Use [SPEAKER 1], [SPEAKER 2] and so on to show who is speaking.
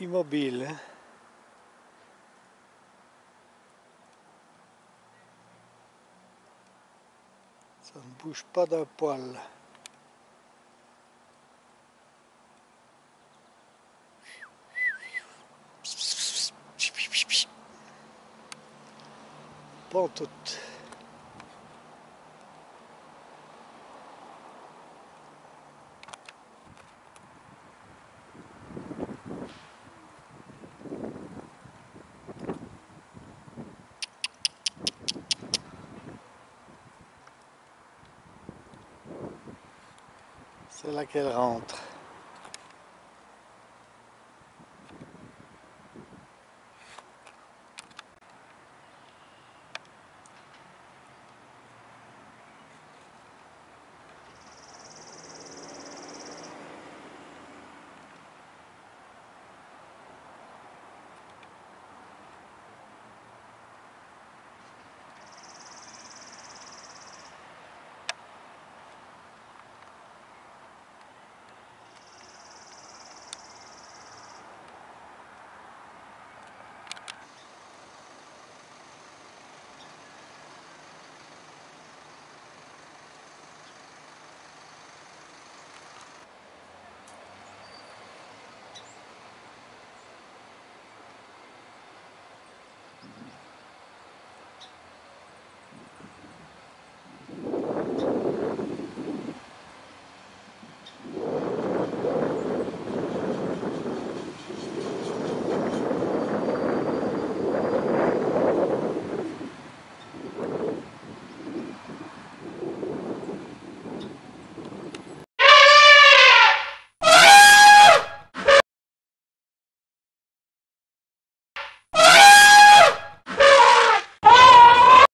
[SPEAKER 1] immobile. hein. Ça ne bouge pas d'un poil. Pantoute. C'est là qu'elle rentre?